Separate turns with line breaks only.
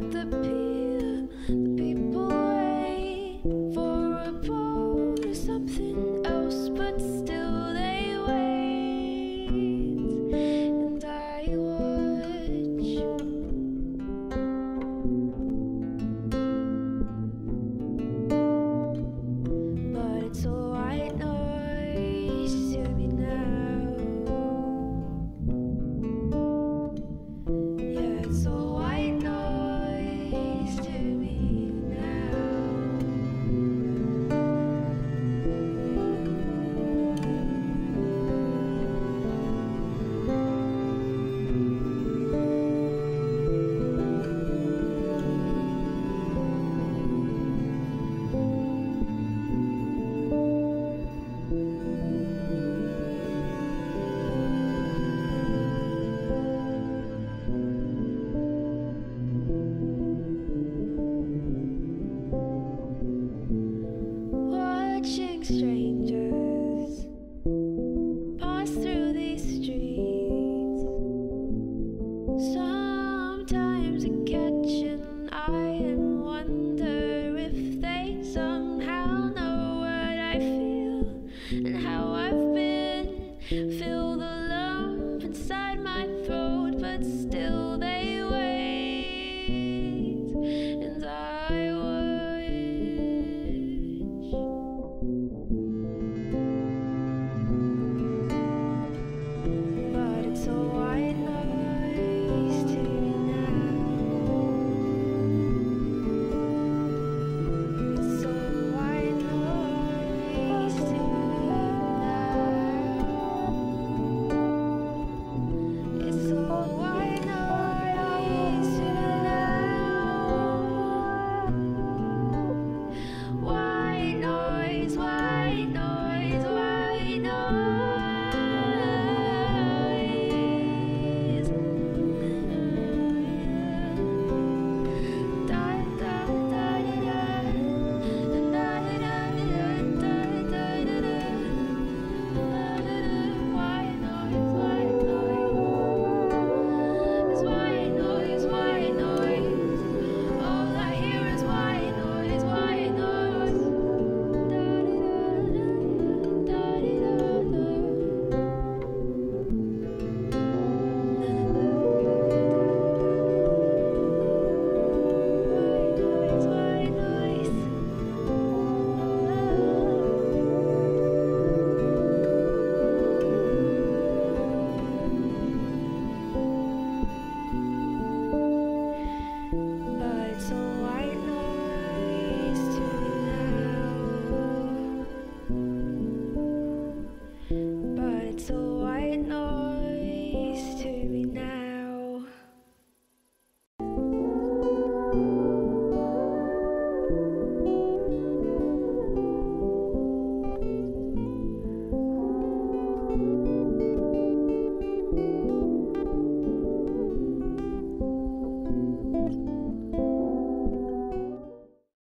the peace.